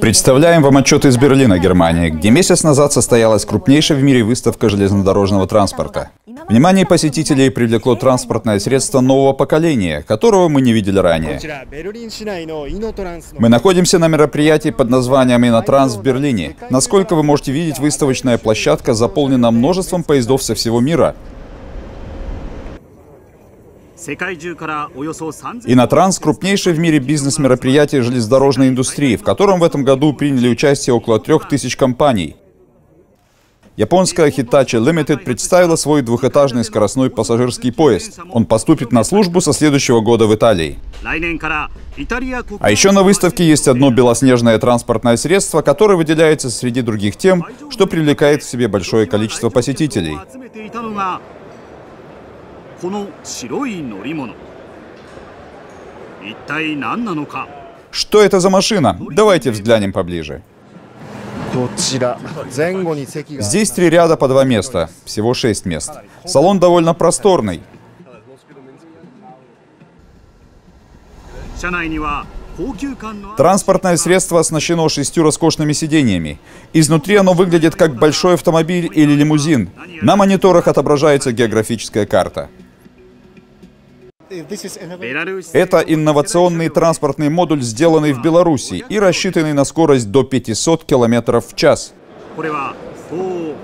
Представляем вам отчет из Берлина, Германия, где месяц назад состоялась крупнейшая в мире выставка железнодорожного транспорта. Внимание посетителей привлекло транспортное средство нового поколения, которого мы не видели ранее. Мы находимся на мероприятии под названием «Инотранс» в Берлине. Насколько вы можете видеть, выставочная площадка заполнена множеством поездов со всего мира. Инотранс – крупнейшее в мире бизнес-мероприятие железнодорожной индустрии, в котором в этом году приняли участие около трех тысяч компаний. Японская Hitachi Limited представила свой двухэтажный скоростной пассажирский поезд. Он поступит на службу со следующего года в Италии. А еще на выставке есть одно белоснежное транспортное средство, которое выделяется среди других тем, что привлекает в себе большое количество посетителей. この白い乗り物一体何なのか Что это за машина? Давайте взглянем поближе. Здесь три ряда по два места, всего шесть мест. Салон довольно просторный. Транспортное средство оснащено шестью роскошными сидениями. Изнутри оно выглядит как большой автомобиль или лимузин. На мониторах отображается географическая карта. Это инновационный транспортный модуль, сделанный в Беларуси и рассчитанный на скорость до 500 км в час.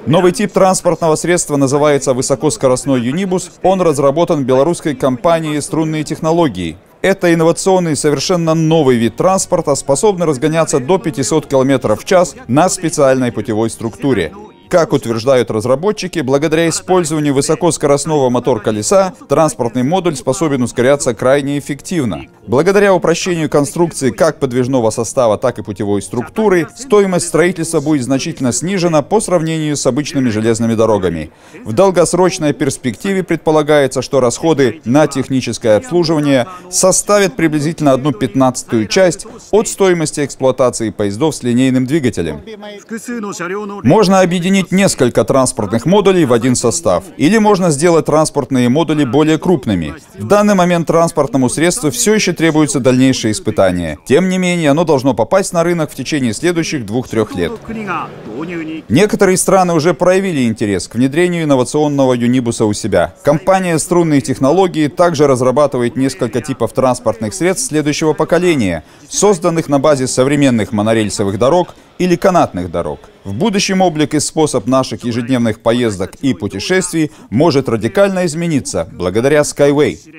Новый тип транспортного средства называется высокоскоростной юнибус. Он разработан белорусской компанией «Струнные технологии». Это инновационный, совершенно новый вид транспорта, способный разгоняться до 500 км в час на специальной путевой структуре. Как утверждают разработчики, благодаря использованию высокоскоростного мотор-колеса, транспортный модуль способен ускоряться крайне эффективно. Благодаря упрощению конструкции как подвижного состава, так и путевой структуры, стоимость строительства будет значительно снижена по сравнению с обычными железными дорогами. В долгосрочной перспективе предполагается, что расходы на техническое обслуживание составят приблизительно одну пятнадцатую часть от стоимости эксплуатации поездов с линейным двигателем. Можно объединить несколько транспортных модулей в один состав. Или можно сделать транспортные модули более крупными. В данный момент транспортному средству все еще требуются дальнейшие испытания. Тем не менее, оно должно попасть на рынок в течение следующих двух-трех лет. Некоторые страны уже проявили интерес к внедрению инновационного юнибуса у себя. Компания «Струнные технологии» также разрабатывает несколько типов транспортных средств следующего поколения, созданных на базе современных монорельсовых дорог или канатных дорог. В будущем облик и способ наших ежедневных поездок и путешествий может радикально измениться благодаря Skyway.